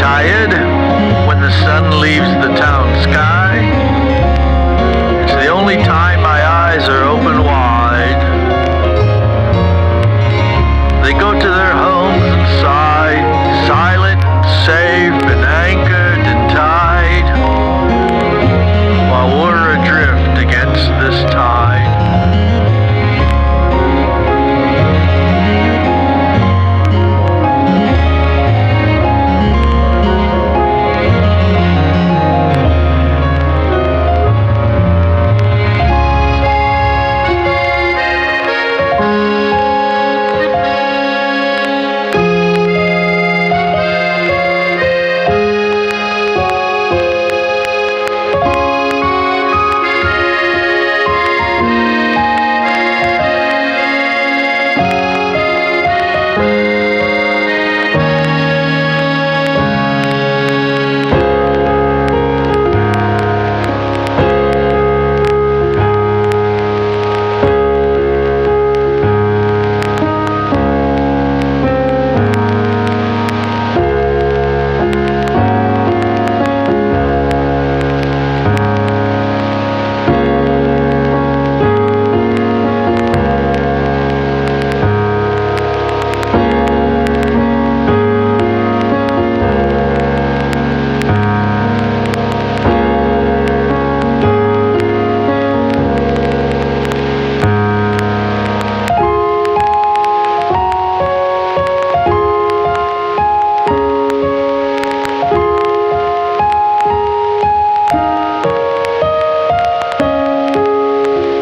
tired when the sun leaves the town sky.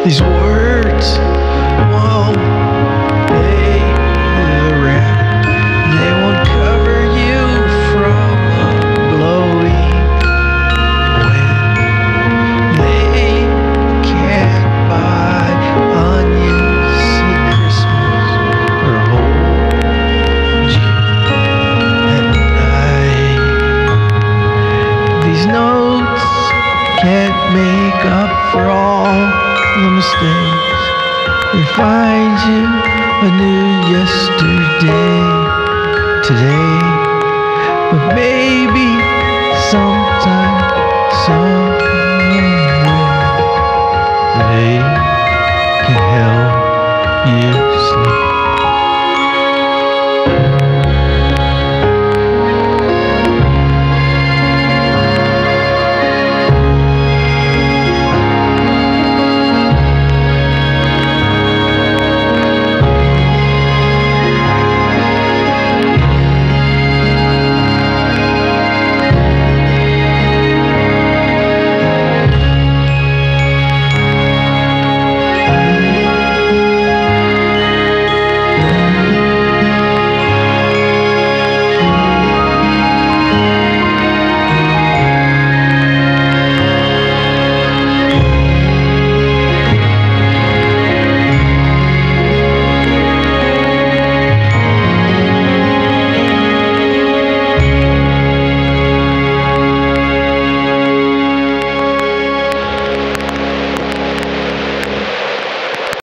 These words won't make the round. They won't cover you from a blowing wind. They can't buy onions at Christmas or hold you at night. These notes can't make up for all the mistakes. They find you a new yesterday today.